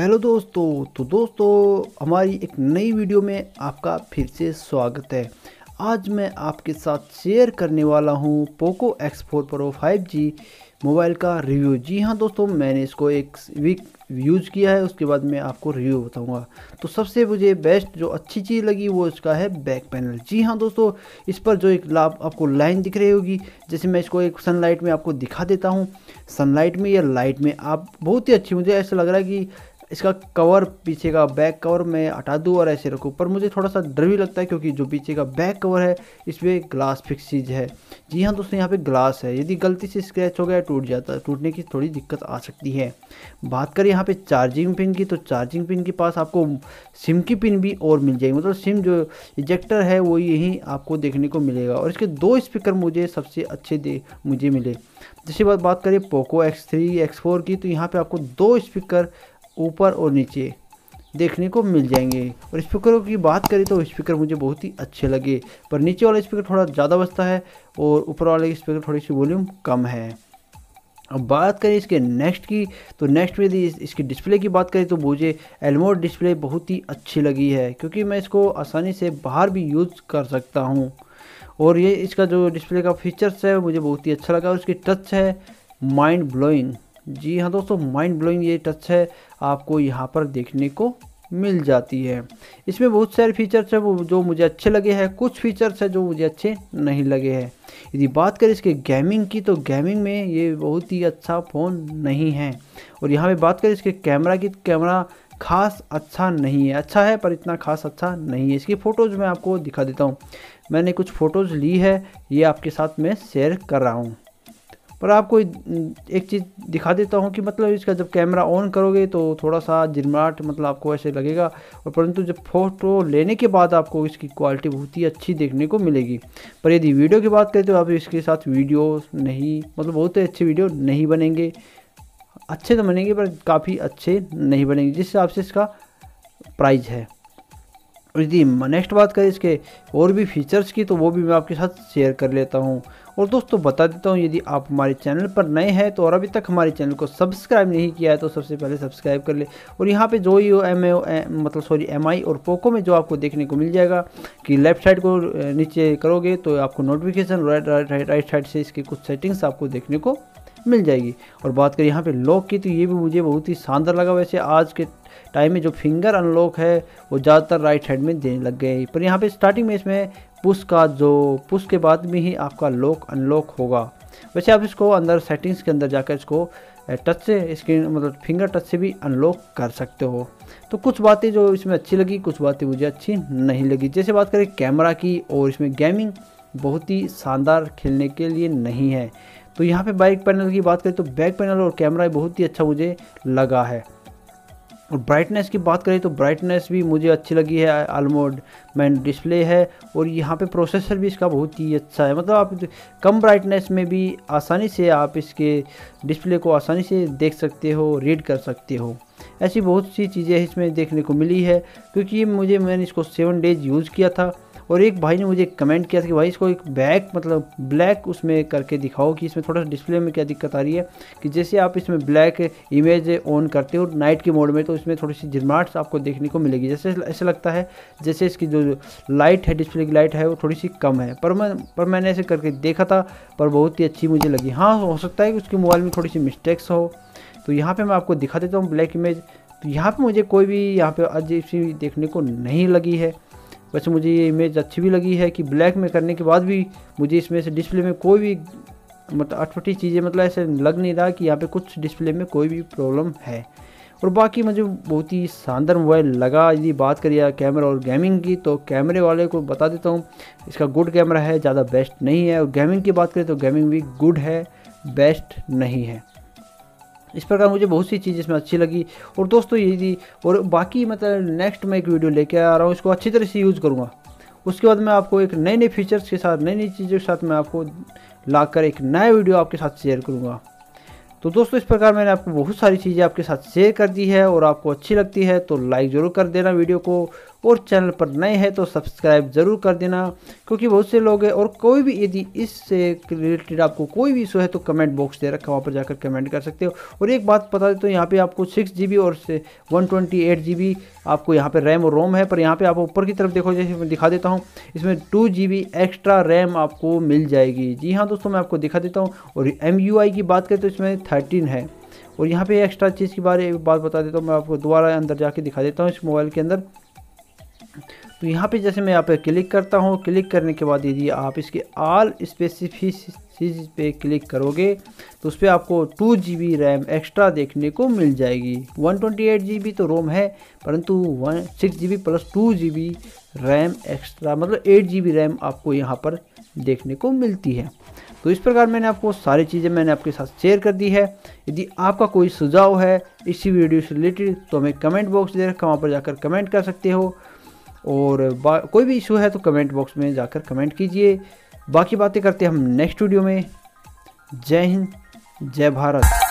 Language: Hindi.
हेलो दोस्तों तो दोस्तों, हमारी एक नई वीडियो में आपका फिर से स्वागत है। आज मैं आपके साथ शेयर करने वाला हूँ Poco X four pro five G mobile का रिव्यू जी हाँ दोस्तों, मैंने इसको एक वीक यूज़ किया है, उसके बाद मैं आपको रिव्यू बताऊँगा। तो सबसे मुझे बेस्ट जो अच्छी चीज़ लगी, वो इसका है बैक पैनल जी हाँ दोस्तों, इस पर जो एक लाभ आपको लाइन दिख रही होगी, जैसे मैं इसको एक सनलाइट में आपको दिखा देता हूँ। सनलाइट में या लाइट में आप, बहुत ही अच्छी, मुझे ऐसा लग रहा है कि इसका कवर पीछे का बैक कवर मैं हटा दूँ और ऐसे रखूँ। पर मुझे थोड़ा सा डर भी लगता है क्योंकि जो पीछे का बैक कवर है, इसमें ग्लास फिक्स चीज़ है। जी हाँ दोस्तों, यहाँ पे ग्लास है। यदि गलती से स्क्रैच हो गया, टूट जाता है टूटने की थोड़ी दिक्कत आ सकती है। बात करें यहाँ पे चार्जिंग पिन की तो चार्जिंग पिन के पास आपको सिम की पिन भी और मिल जाएगी। मतलब सिम जो इजेक्टर है, वो यही आपको देखने को मिलेगा। और इसके दो स्पीकर मुझे सबसे अच्छे दे, मुझे मिले। जैसे बात बात करें Poco X three X four की तो यहाँ पे आपको दो स्पीकर ऊपर और नीचे देखने को मिल जाएँगे। और स्पीकरों की बात करें तो स्पीकर मुझे बहुत ही अच्छे लगे, पर नीचे वाला स्पीकर थोड़ा ज़्यादा बजता है और ऊपर वाले स्पीकर थोड़ी सी वॉल्यूम कम है। अब बात करें इसके नेक्स्ट की तो नेक्स्ट में यदि इसकी डिस्प्ले की बात करें तो मुझे एलमोड डिस्प्ले बहुत ही अच्छी लगी है, क्योंकि मैं इसको आसानी से बाहर भी यूज़ कर सकता हूँ। और ये इसका जो डिस्प्ले का फीचर्स है, मुझे बहुत ही अच्छा लगा। इसकी टच है माइंड ब्लोइंग जी हाँ दोस्तों माइंड ब्लोइंग ये टच है, आपको यहाँ पर देखने को मिल जाती है। इसमें बहुत सारे फीचर्स हैं, वो जो मुझे अच्छे लगे हैं, कुछ फीचर्स हैं जो मुझे अच्छे नहीं लगे हैं। यदि बात करें इसके गेमिंग की तो गेमिंग में ये बहुत ही अच्छा फ़ोन नहीं है। और यहाँ पे बात करें इसके कैमरा की तो कैमरा खास अच्छा नहीं है। अच्छा है, पर इतना खास अच्छा नहीं है। इसकी फ़ोटोज़ मैं आपको दिखा देता हूँ। मैंने कुछ फ़ोटोज़ ली है, ये आपके साथ मैं शेयर कर रहा हूँ। पर आपको एक चीज़ दिखा देता हूँ कि मतलब इसका जब कैमरा ऑन करोगे तो थोड़ा सा झिरमाट मतलब आपको ऐसे लगेगा। और परंतु जब फ़ोटो लेने के बाद आपको इसकी क्वालिटी बहुत ही अच्छी देखने को मिलेगी। पर यदि वीडियो की बात करें तो आप इसके साथ वीडियो नहीं मतलब बहुत ही अच्छे वीडियो नहीं बनेंगे। अच्छे तो बनेंगे पर काफ़ी अच्छे नहीं बनेंगे जिस हिसाब से इसका प्राइज है। यदि नेक्स्ट बात करें इसके और भी फीचर्स की तो वो भी मैं आपके साथ शेयर कर लेता हूँ। और दोस्तों, बता देता हूँ, यदि आप हमारे चैनल पर नए हैं तो और अभी तक हमारे चैनल को सब्सक्राइब नहीं किया है तो सबसे पहले सब्सक्राइब कर ले। और यहाँ पे जो ही एम मतलब सॉरी एम आई और पोको में जो आपको देखने को मिल जाएगा कि लेफ़्ट साइड को नीचे करोगे तो आपको नोटिफिकेशन राइट राइट साइड से इसकी कुछ सेटिंग्स आपको देखने को मिल जाएगी। और बात करें यहाँ पे लॉक की तो ये भी मुझे बहुत ही शानदार लगा। वैसे आज के टाइम में जो फिंगर अनलॉक है, वो ज़्यादातर राइट हैंड में देने लग गए पर यहाँ पे स्टार्टिंग में इसमें पुश का जो पुश के बाद में ही आपका लॉक अनलॉक होगा। वैसे आप इसको अंदर सेटिंग्स के अंदर जाकर इसको टच से स्क्रीन मतलब फिंगर टच से भी अनलॉक कर सकते हो। तो कुछ बातें जो इसमें अच्छी लगी, कुछ बातें मुझे अच्छी नहीं लगी। जैसे बात करें कैमरा की, और इसमें गेमिंग बहुत ही शानदार खेलने के लिए नहीं है। तो यहाँ पे बाइक पैनल की बात करें तो बैक पैनल और कैमरा बहुत ही अच्छा मुझे लगा है। और ब्राइटनेस की बात करें तो ब्राइटनेस भी मुझे अच्छी लगी है आलमोड मैन डिस्प्ले है और यहाँ पे प्रोसेसर भी इसका बहुत ही अच्छा है। मतलब आप कम ब्राइटनेस में भी आसानी से आप इसके डिस्प्ले को आसानी से देख सकते हो रीड कर सकते हो। ऐसी बहुत सी चीज़ें इसमें देखने को मिली है, क्योंकि मुझे मैंने इसको सेवन डेज़ यूज़ किया था। और एक भाई ने मुझे कमेंट किया था कि भाई इसको एक बैक मतलब ब्लैक उसमें करके दिखाओ कि इसमें थोड़ा सा डिस्प्ले में क्या दिक्कत आ रही है। कि जैसे आप इसमें ब्लैक इमेज ऑन करते हो नाइट के मोड में तो इसमें थोड़ी सी झिरमाट आपको देखने को मिलेगी। जैसे ऐसा लगता है जैसे इसकी जो लाइट है डिस्प्ले की लाइट है, वो थोड़ी सी कम है। पर मैं, पर मैंने ऐसे करके देखा था, पर बहुत ही अच्छी मुझे लगी। हाँ हो सकता है कि उसके मोबाइल में थोड़ी सी मिस्टेक्स हो। तो यहाँ पर मैं आपको दिखा देता हूँ ब्लैक इमेज तो यहाँ पर मुझे कोई भी, यहाँ पर अजीब सी देखने को नहीं लगी है। वैसे मुझे ये इमेज अच्छी भी लगी है कि ब्लैक में करने के बाद भी मुझे इसमें से डिस्प्ले में कोई भी मतलब अटपटी चीज़ें मतलब ऐसे लग नहीं रहा कि यहाँ पे कुछ डिस्प्ले में कोई भी प्रॉब्लम है। और बाकी मुझे बहुत ही शानदार मोबाइल लगा। यदि बात करिए कैमरा और गेमिंग की तो कैमरे वाले को बता देता हूँ, इसका गुड कैमरा है, ज़्यादा बेस्ट नहीं है। और गेमिंग की बात करें तो गेमिंग भी गुड है बेस्ट नहीं है। इस प्रकार मुझे बहुत सी चीज़ इसमें अच्छी लगी। और दोस्तों, ये थी, और बाकी मतलब नेक्स्ट मैं एक वीडियो लेके आ रहा हूँ, इसको अच्छी तरह से यूज़ करूँगा। उसके बाद मैं आपको एक नए नए फीचर्स के साथ नई नई चीज़ों के साथ मैं आपको लाकर एक नया वीडियो आपके साथ शेयर करूँगा। तो दोस्तों, इस प्रकार मैंने आपको बहुत सारी चीज़ें आपके साथ शेयर कर दी है और आपको अच्छी लगती है तो लाइक ज़रूर कर देना वीडियो को और चैनल पर नए हैं तो सब्सक्राइब ज़रूर कर देना, क्योंकि बहुत से लोग हैं और कोई भी यदि इससे रिलेटेड आपको कोई भी इशू है तो कमेंट बॉक्स दे रखा वहाँ पर जाकर कमेंट कर सकते हो। और एक बात बता देते हो यहाँ पे आपको सिक्स जी और वन ट्वेंटी आपको यहाँ पे रैम और रोम है, पर यहाँ पे आप ऊपर की तरफ़ देखो, जैसे मैं दिखा देता हूँ, इसमें टू जी एक्स्ट्रा रैम आपको मिल जाएगी। जी हाँ दोस्तों, मैं आपको दिखा देता हूँ और एम यू आई की बात करें तो इसमें थर्टीन है। और यहाँ पे एक्स्ट्रा चीज़ के बारे में बात बता देता हूँ, मैं आपको दोबारा अंदर जाके दिखा देता हूँ इस मोबाइल के अंदर। तो यहाँ पे जैसे मैं यहाँ पे क्लिक करता हूँ क्लिक करने के बाद यदि आप इसके आल स्पेसिफिक पे क्लिक करोगे तो उस पर आपको टू जी रैम एक्स्ट्रा देखने को मिल जाएगी। वन ट्वेंटी एट जी तो रोम है, परंतु one six G plus two G RAM extra मतलब एट जी रैम आपको यहाँ पर देखने को मिलती है। तो इस प्रकार मैंने आपको सारी चीज़ें मैंने आपके साथ शेयर कर दी है। यदि आपका कोई सुझाव है इसी वीडियो से रिलेटेड तो हमें कमेंट बॉक्स दे रखा वहाँ पर जाकर कमेंट कर सकते हो। और कोई भी इशू है तो कमेंट बॉक्स में जाकर कमेंट कीजिए। बाकी बातें करते हैं हम नेक्स्ट वीडियो में। जय हिंद, जय भारत।